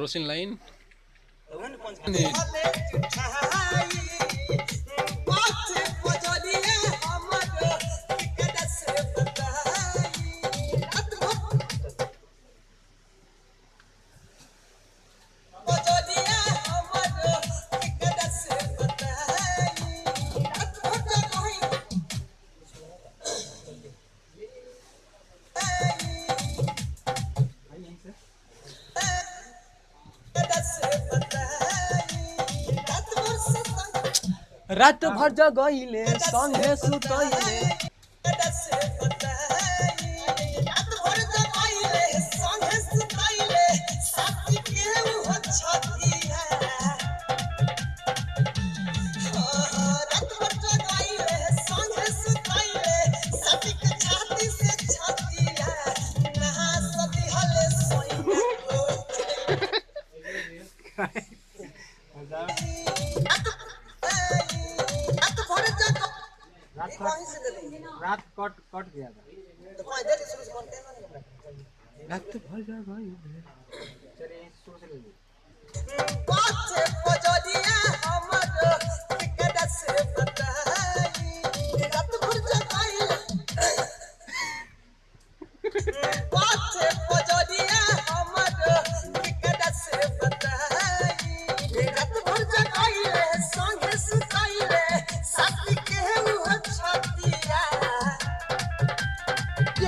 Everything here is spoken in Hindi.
क्रॉसिंग लाइन रात भर जगैले सँगै सुतैले रात कट कट गया था। रात भर भाई। चलिए शुरू से ले लीजिए